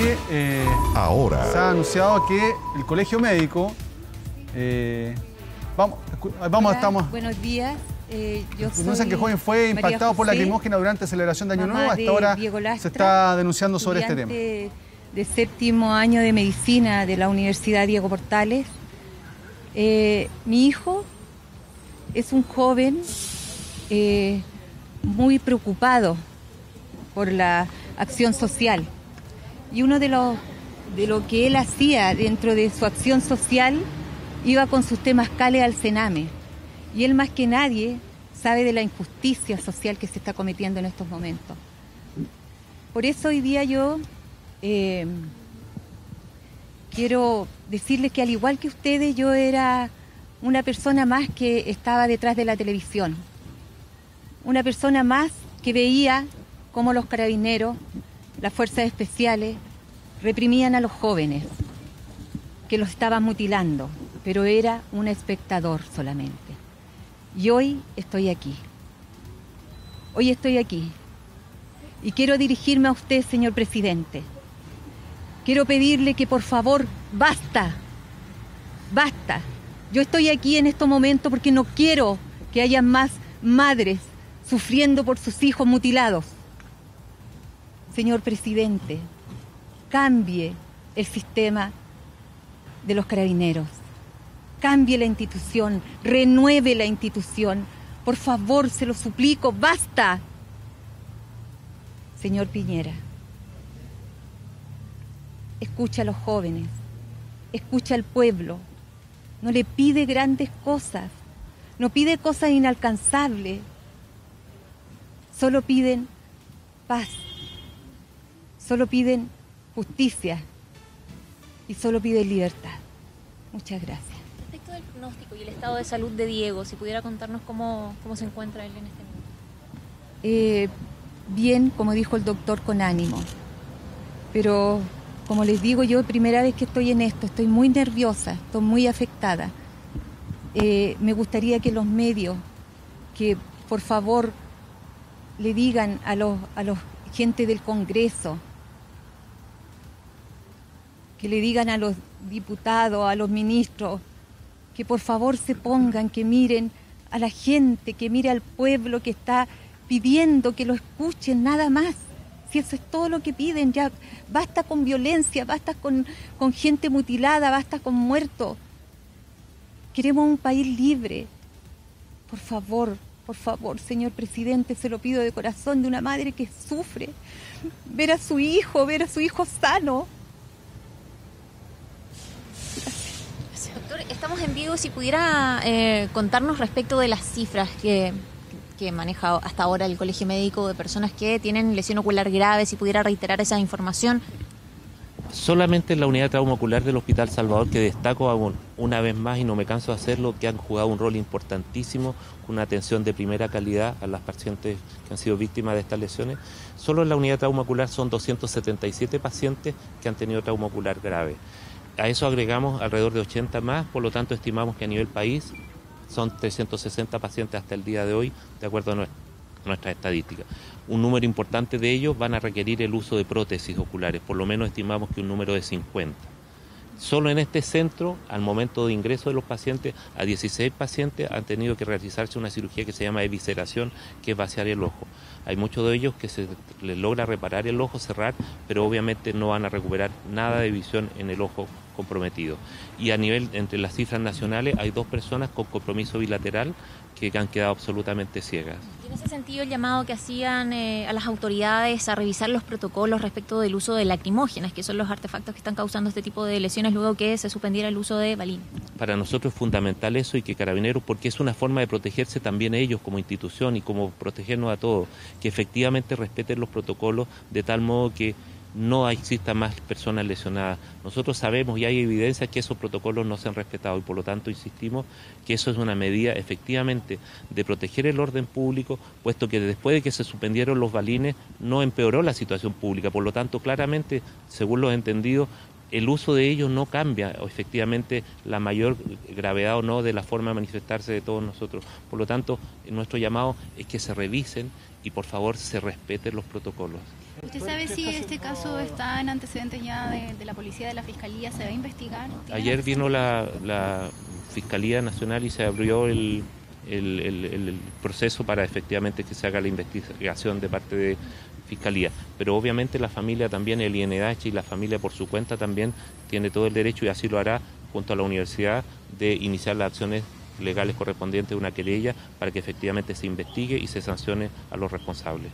que eh, Ahora. se ha anunciado que el colegio médico. eh, vamos, Hola, estamos. Buenos días. Eh, yo Denuncian soy que joven fue María impactado por la José, lacrimógena durante celebración de Año Nuevo. Hasta ahora Diego se Lastra, está denunciando sobre este tema. de séptimo año de medicina de la Universidad Diego Portales. Eh, mi hijo es un joven eh, muy preocupado por la acción social. Y uno de los de lo que él hacía dentro de su acción social iba con sus temas cales al Sename. Y él más que nadie sabe de la injusticia social que se está cometiendo en estos momentos. Por eso hoy día yo eh, quiero decirles que al igual que ustedes, yo era una persona más que estaba detrás de la televisión. Una persona más que veía cómo los carabineros, las fuerzas especiales, reprimían a los jóvenes, que los estaban mutilando, pero era un espectador solamente. Y hoy estoy aquí. Hoy estoy aquí. Y quiero dirigirme a usted, señor presidente. Quiero pedirle que por favor, basta, basta. Yo estoy aquí en estos momentos porque no quiero que haya más madres sufriendo por sus hijos mutilados. Señor presidente, cambie el sistema de los carabineros. Cambie la institución, renueve la institución. Por favor, se lo suplico, basta. Señor Piñera, escucha a los jóvenes, escucha al pueblo. No le pide grandes cosas, no pide cosas inalcanzables. Solo piden paz, solo piden justicia y solo piden libertad. Muchas gracias. Respecto del pronóstico y el estado de salud de Diego, si pudiera contarnos cómo, cómo se encuentra él en este momento. Eh, bien, como dijo el doctor, con ánimo. Pero, como les digo, yo primera vez que estoy en esto, estoy muy nerviosa, estoy muy afectada. Eh, me gustaría que los medios, que por favor le digan a los, a los gente del Congreso, que le digan a los diputados, a los ministros, que por favor se pongan, que miren a la gente, que mire al pueblo que está pidiendo que lo escuchen, nada más. Si eso es todo lo que piden, ya basta con violencia, basta con, con gente mutilada, basta con muertos. Queremos un país libre. Por favor, por favor, señor presidente, se lo pido de corazón de una madre que sufre. Ver a su hijo, ver a su hijo sano. Doctor, estamos en vivo. Si pudiera eh, contarnos respecto de las cifras que, que maneja hasta ahora el Colegio Médico de personas que tienen lesión ocular grave, si pudiera reiterar esa información. Solamente en la unidad de trauma ocular del Hospital Salvador, que destaco aún una vez más y no me canso de hacerlo, que han jugado un rol importantísimo con una atención de primera calidad a las pacientes que han sido víctimas de estas lesiones. Solo en la unidad de trauma ocular son 277 pacientes que han tenido trauma ocular grave. A eso agregamos alrededor de 80 más, por lo tanto estimamos que a nivel país son 360 pacientes hasta el día de hoy, de acuerdo a nuestra nuestras estadísticas. Un número importante de ellos van a requerir el uso de prótesis oculares, por lo menos estimamos que un número de 50. Solo en este centro, al momento de ingreso de los pacientes, a 16 pacientes han tenido que realizarse una cirugía que se llama evisceración, que es vaciar el ojo. Hay muchos de ellos que se les logra reparar el ojo, cerrar, pero obviamente no van a recuperar nada de visión en el ojo comprometido. Y a nivel, entre las cifras nacionales, hay dos personas con compromiso bilateral que han quedado absolutamente ciegas. Y en ese sentido, el llamado que hacían eh, a las autoridades a revisar los protocolos respecto del uso de lacrimógenas, que son los artefactos que están causando este tipo de lesiones luego que se suspendiera el uso de balín. Para nosotros es fundamental eso y que Carabineros, porque es una forma de protegerse también ellos como institución y como protegernos a todos, que efectivamente respeten los protocolos de tal modo que no exista más personas lesionadas. Nosotros sabemos y hay evidencia que esos protocolos no se han respetado y por lo tanto insistimos que eso es una medida efectivamente de proteger el orden público, puesto que después de que se suspendieron los balines no empeoró la situación pública. Por lo tanto, claramente, según los entendidos, el uso de ellos no cambia o efectivamente la mayor gravedad o no de la forma de manifestarse de todos nosotros. Por lo tanto, nuestro llamado es que se revisen y por favor se respeten los protocolos. ¿Usted sabe si este caso está en antecedentes ya de, la policía, de la fiscalía? ¿Se va a investigar? Ayer vino la, Fiscalía Nacional y se abrió el, proceso para efectivamente que se haga la investigación de parte de Fiscalía. Pero obviamente la familia también, el INDH y la familia por su cuenta también tiene todo el derecho y así lo hará junto a la universidad de iniciar las acciones legales correspondientes de una querella para que efectivamente se investigue y se sancione a los responsables.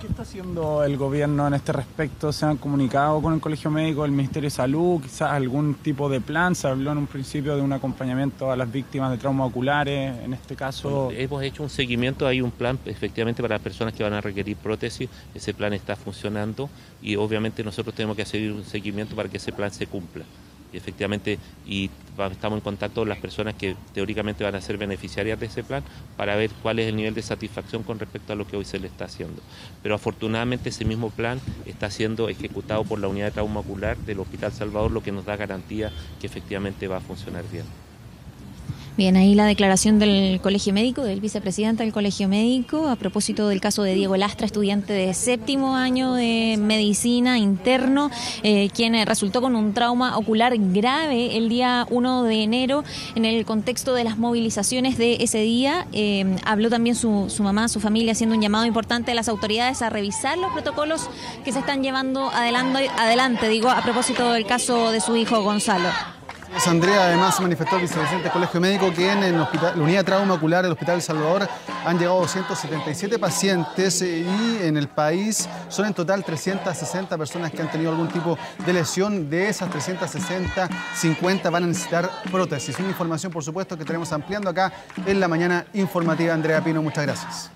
¿Qué está haciendo el gobierno en este respecto? ¿Se han comunicado con el Colegio Médico, el Ministerio de Salud? ¿Quizás algún tipo de plan? Se habló en un principio de un acompañamiento a las víctimas de traumas oculares, en este caso... hemos hecho un seguimiento, hay un plan efectivamente para las personas que van a requerir prótesis, ese plan está funcionando y obviamente nosotros tenemos que hacer un seguimiento para que ese plan se cumpla efectivamente y estamos en contacto con las personas que teóricamente van a ser beneficiarias de ese plan para ver cuál es el nivel de satisfacción con respecto a lo que hoy se le está haciendo. Pero afortunadamente ese mismo plan está siendo ejecutado por la unidad de trauma ocular del Hospital Salvador, lo que nos da garantía que efectivamente va a funcionar bien. Bien, ahí la declaración del Colegio Médico, del vicepresidente del Colegio Médico, a propósito del caso de Diego Lastra, estudiante de séptimo año de medicina interno, eh, quien resultó con un trauma ocular grave el día 1 de enero en el contexto de las movilizaciones de ese día. Eh, habló también su, su mamá, su familia, haciendo un llamado importante a las autoridades a revisar los protocolos que se están llevando adelante, adelante digo, a propósito del caso de su hijo Gonzalo. Andrea, además manifestó el vicepresidente del Colegio Médico que en la unidad trauma ocular del Hospital El Salvador han llegado 277 pacientes eh, y en el país son en total 360 personas que han tenido algún tipo de lesión. De esas 360, 50 van a necesitar prótesis. Una información, por supuesto, que estaremos ampliando acá en la mañana informativa. Andrea Pino, muchas gracias.